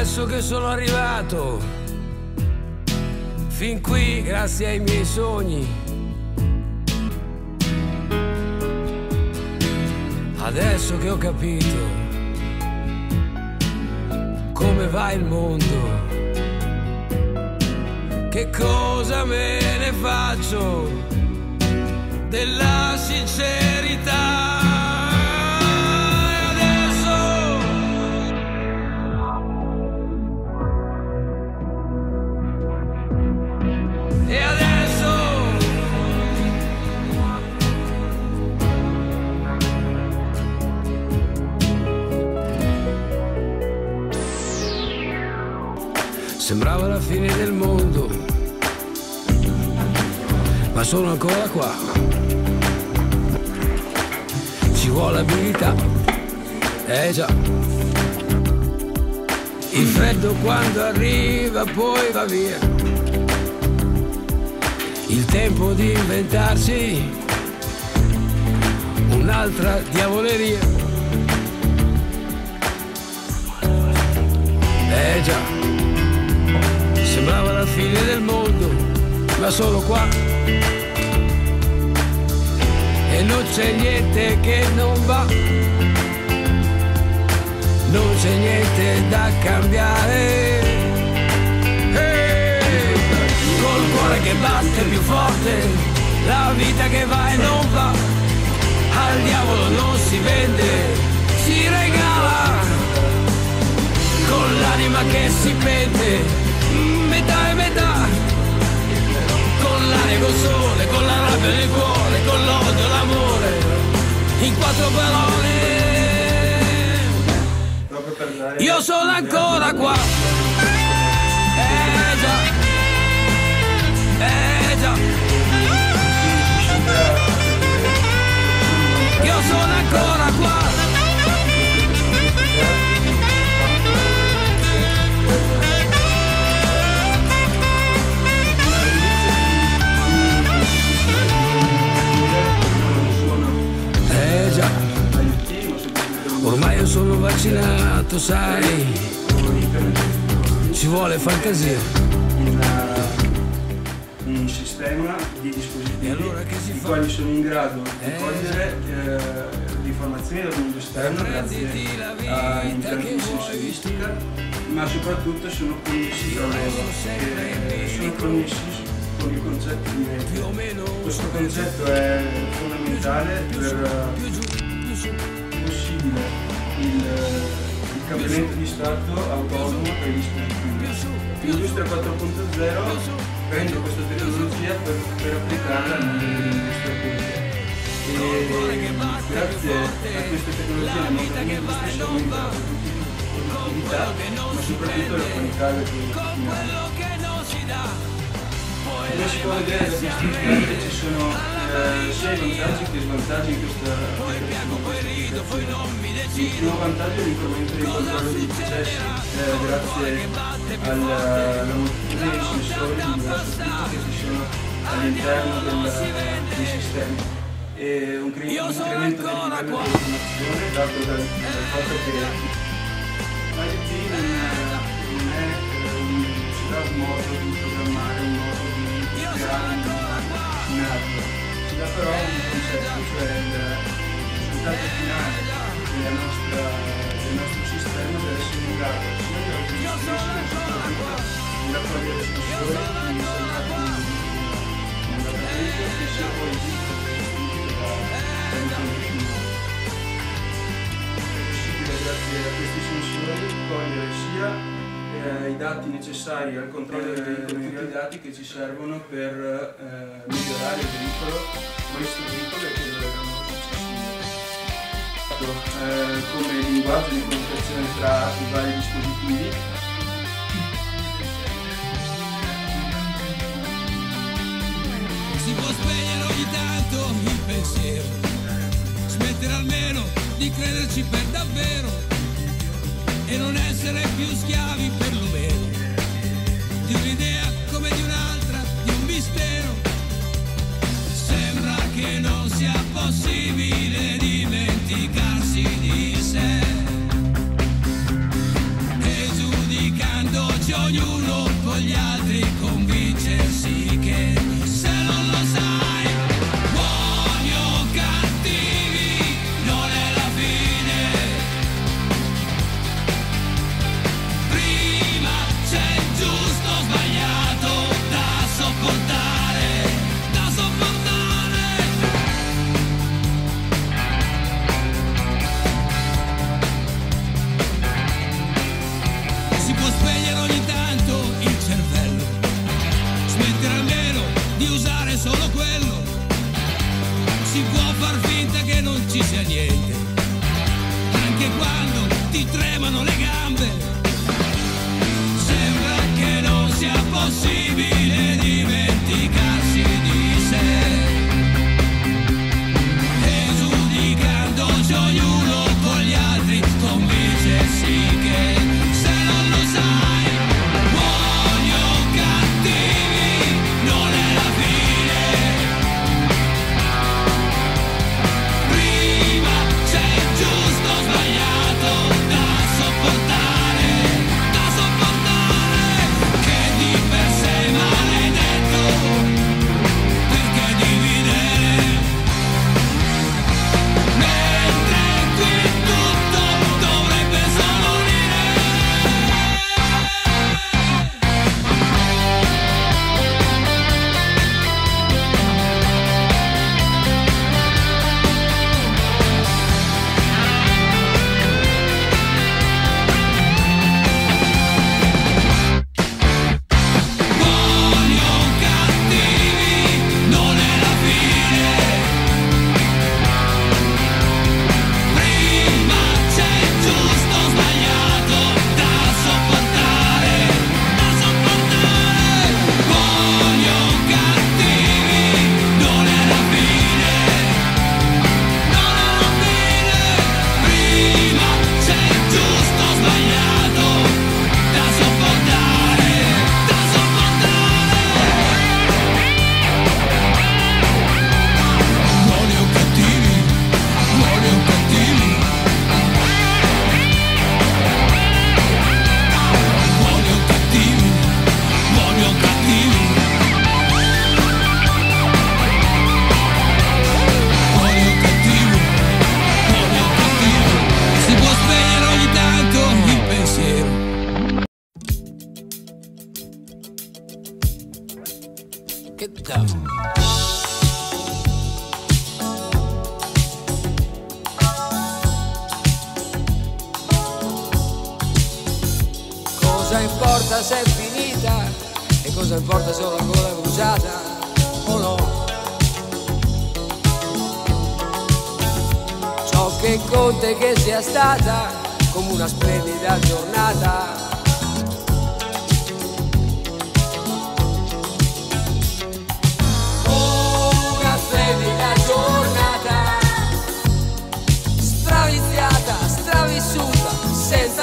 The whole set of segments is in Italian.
adesso che sono arrivato fin qui grazie ai miei sogni. Adesso che ho capito come va il mondo, che cosa me ne faccio della sincerità. Sembrava la fine del mondo, ma sono ancora qua. Ci vuole abilità, eh già. Il freddo quando arriva poi va via. Il tempo di inventarsi un'altra diavoleria. Eh già. Sembrava la fine del mondo, ma solo qua. E non c'è niente che non va. Non c'è niente da cambiare. Hey! Col cuore che batte più forte, la vita che va e non va. Al diavolo non si vende, si regala. Con l'anima che si pente metà col sole, con la rabbia nel cuore, con l'odio e l'amore, in quattro parole. Io sono ancora qua. Eh già. Eh già. Io sono ancora qua. Sono vaccinato, sai, ci vuole fantasia. Un sistema di dispositivi allora i quali sono in grado di eh, cogliere eh, informazioni dal mondo esterno grazie a intelligenza sensoristica, ma soprattutto sono connessi tra loro, eh, sono connessi con il concetto di mente. Questo concetto è fondamentale per possibile il, il cambiamento di stato autonomo per gli dispositivi. L'industria 4.0 prende questa tecnologia per, per applicarla nell'industria pubblica. E grazie a queste tecnologie la nostra industria si aumenta la produttività, ma soprattutto la qualità del prodotto finale. Come si può vedere da questi slide ci sono eh, sia vantaggi che svantaggi in questa Il primo vantaggio è l'incremento dei controlli dei processi eh, grazie alla moltitudine di sensori di diverso che ci sono all'interno dei sistemi. E un, un incremento del livello di automazione dato dal, dal fatto che IoT non è, eh, un modo di programmare un modo un hardware, ci dà però un concetto, cioè il risultato finale della nostra, del nostro sistema deve essere in grado sia di raggiungere sia soprattutto di raccogliere sensori di insertati nel database che sia poi gestiti da, da un continuo. È possibile grazie a questi sensori cogliere sia eh, i dati necessari al controllo del veicolo, tutti i dati che ci servono per eh, migliorare il veicolo, questo veicolo e quello del giorno successivo. Eh, come linguaggio di comunicazione tra i vari dispositivi. Si può spegnere ogni tanto il pensiero, smettere almeno di crederci per davvero e non essere più schiavi perlomeno di un'idea come di un'altra, di un mistero. Sembra che non sia possibile dimenticarsi di sé Che dà? cosa importa se è finita e cosa importa se ho la gola bruciata o no. Ciò che conta è che sia stata come una splendida giornata.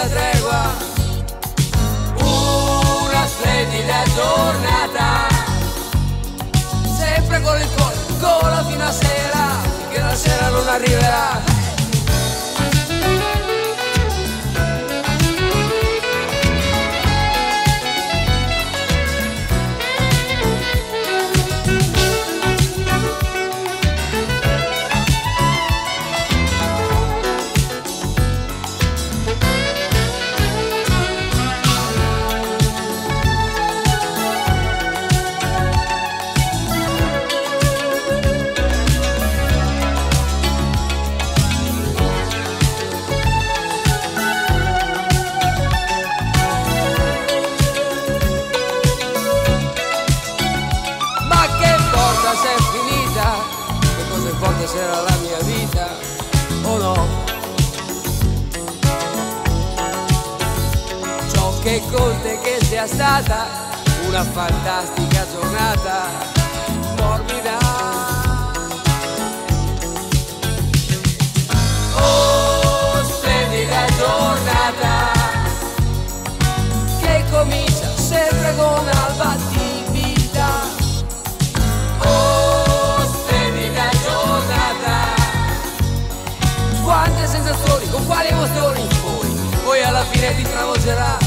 tregua, una splendida giornata, sempre con il cuore gola fino a sera, che la sera non arriverà. grande sarà la mia vita o no? Ciò che conta è che sia stata una fantastica giornata morbida. che ti travolgerà.